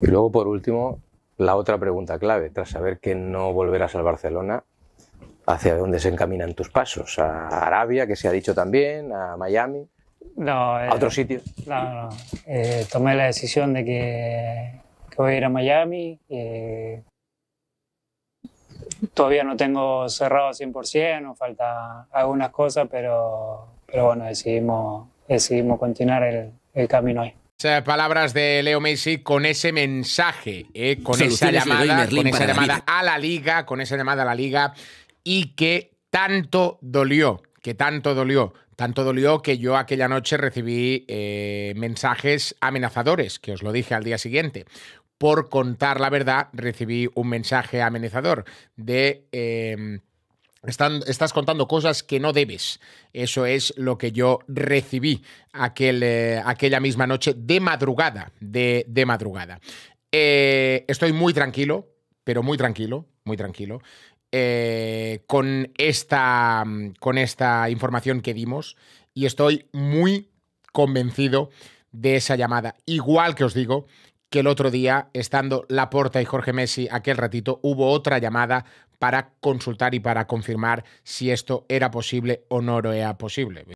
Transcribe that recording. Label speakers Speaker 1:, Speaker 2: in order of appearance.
Speaker 1: Y luego, por último, la otra pregunta clave, tras saber que no volverás al Barcelona, ¿hacia dónde se encaminan tus pasos? ¿A Arabia, que se ha dicho también? ¿A Miami?
Speaker 2: No, eh,
Speaker 1: ¿A otros sitios?
Speaker 2: no, no. Eh, tomé la decisión de que, que voy a ir a Miami. eh, todavía no tengo cerrado 100%, nos falta algunas cosas, pero, pero bueno, decidimos, decidimos continuar el, el camino ahí.
Speaker 3: Palabras de Leo Messi con ese mensaje, eh, con esa llamada, con esa
Speaker 4: la
Speaker 3: llamada a la liga, con esa llamada a la liga y que tanto dolió, que tanto dolió, tanto dolió que yo aquella noche recibí eh, mensajes amenazadores, que os lo dije al día siguiente. Por contar la verdad, recibí un mensaje amenazador de... eh, estás contando cosas que no debes. Eso es lo que yo recibí aquel, eh, aquella misma noche de madrugada. De, de madrugada. Eh, estoy muy tranquilo, pero muy tranquilo, muy tranquilo, eh, con, esta, con esta información que dimos y estoy muy convencido de esa llamada. Igual que os digo que el otro día, estando Laporta y Jorge Messi aquel ratito, hubo otra llamada para consultar y para confirmar si esto era posible o no era posible.